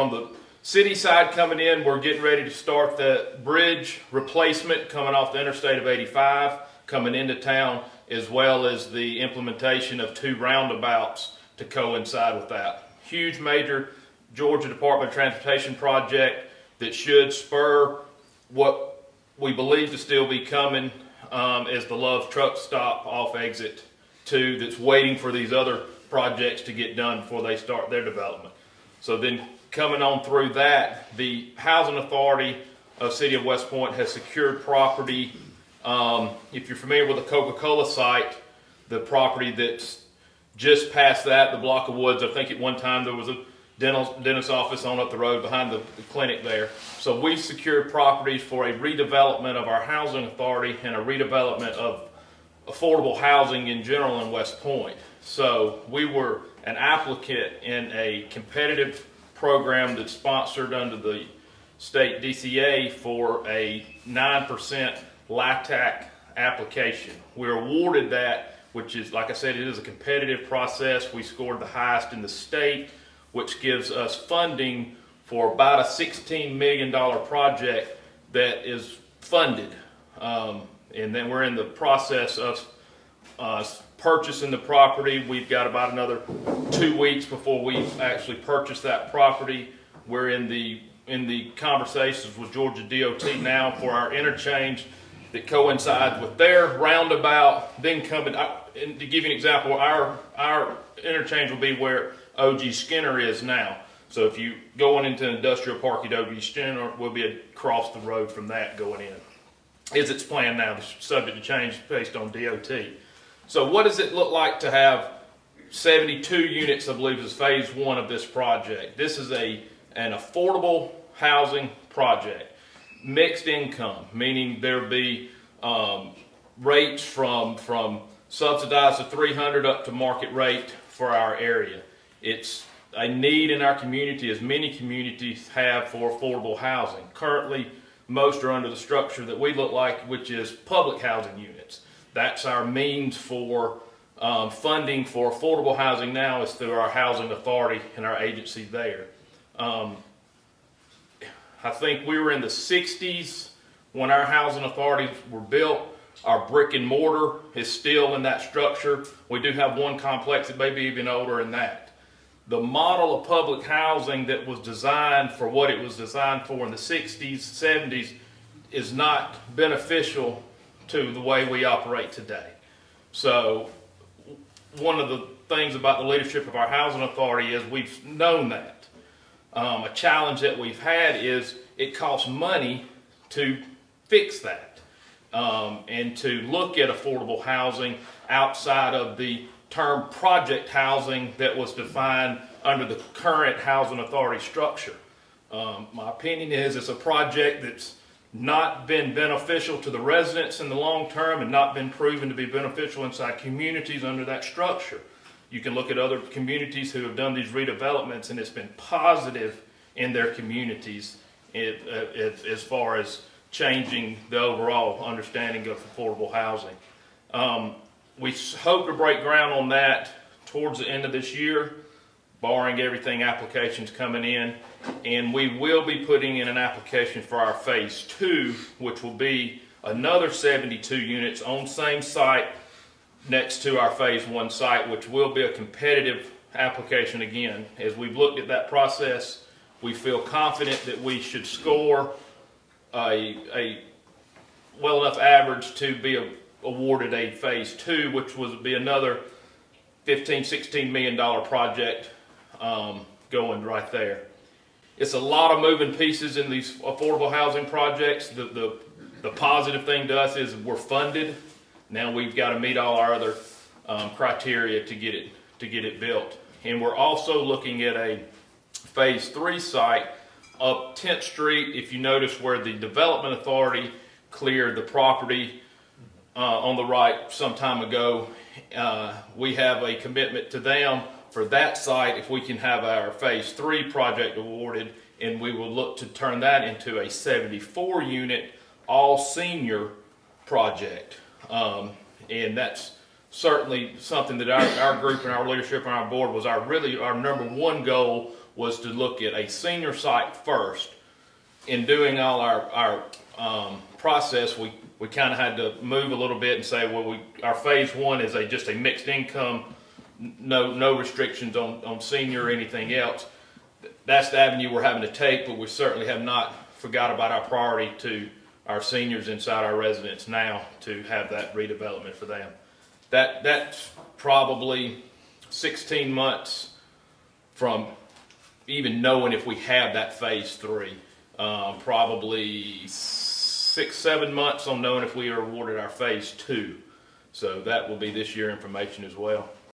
On the city side coming in, we're getting ready to start the bridge replacement coming off the interstate of 85, coming into town, as well as the implementation of two roundabouts to coincide with that. Huge major Georgia Department of Transportation project that should spur what we believe to still be coming um, as the Love Truck Stop off exit two that's waiting for these other projects to get done before they start their development. So then coming on through that, the Housing Authority of City of West Point has secured property. Um, if you're familiar with the Coca-Cola site, the property that's just past that, the block of woods, I think at one time there was a dental, dentist office on up the road behind the, the clinic there. So we've secured properties for a redevelopment of our housing authority and a redevelopment of affordable housing in general in West Point. So we were an applicant in a competitive program that's sponsored under the state DCA for a 9% LIHTC application. We're awarded that, which is, like I said, it is a competitive process. We scored the highest in the state, which gives us funding for about a $16 million project that is funded. Um, and then we're in the process of uh, purchasing the property. We've got about another two weeks before we actually purchase that property. We're in the in the conversations with Georgia DOT now for our interchange that coincides with their roundabout. Then coming, and to give you an example, our our interchange will be where OG Skinner is now. So if you going into an industrial park at OG Skinner, we'll be across the road from that going in. Is its plan now, subject to change based on DOT. So what does it look like to have 72 units, I believe is phase one of this project. This is a an affordable housing project. Mixed income, meaning there'll be um, rates from, from subsidized to 300 up to market rate for our area. It's a need in our community as many communities have for affordable housing. Currently, most are under the structure that we look like, which is public housing units. That's our means for um, funding for affordable housing now is through our housing authority and our agency there. Um, I think we were in the 60s when our housing authorities were built. Our brick and mortar is still in that structure. We do have one complex that may be even older than that. The model of public housing that was designed for what it was designed for in the 60s, 70s is not beneficial to the way we operate today. So one of the things about the leadership of our housing authority is we've known that. Um, a challenge that we've had is it costs money to fix that um, and to look at affordable housing outside of the term project housing that was defined under the current housing authority structure. Um, my opinion is it's a project that's not been beneficial to the residents in the long term and not been proven to be beneficial inside communities under that structure. You can look at other communities who have done these redevelopments and it's been positive in their communities it, uh, as far as changing the overall understanding of affordable housing. Um, we hope to break ground on that towards the end of this year, barring everything applications coming in and we will be putting in an application for our phase two, which will be another 72 units on same site next to our phase one site, which will be a competitive application again. As we've looked at that process, we feel confident that we should score a, a well enough average to be a, awarded a phase two, which would be another 15, 16 million dollar project um, going right there. It's a lot of moving pieces in these affordable housing projects. The, the, the positive thing to us is we're funded. Now we've got to meet all our other um, criteria to get it to get it built. And we're also looking at a phase three site up 10th Street. If you notice where the development authority cleared the property uh, on the right some time ago, uh, we have a commitment to them for that site if we can have our phase three project awarded and we will look to turn that into a 74 unit all senior project. Um, and that's certainly something that our, our group and our leadership and our board was our really our number one goal was to look at a senior site first. In doing all our, our, um, process, we, we kinda had to move a little bit and say, well, we, our phase one is a, just a mixed income, no, no restrictions on, on senior or anything else. That's the avenue we're having to take, but we certainly have not forgot about our priority to our seniors inside our residents now to have that redevelopment for them. That, that's probably sixteen months from even knowing if we have that phase three. Um, probably six, seven months on knowing if we are awarded our phase two. So that will be this year information as well.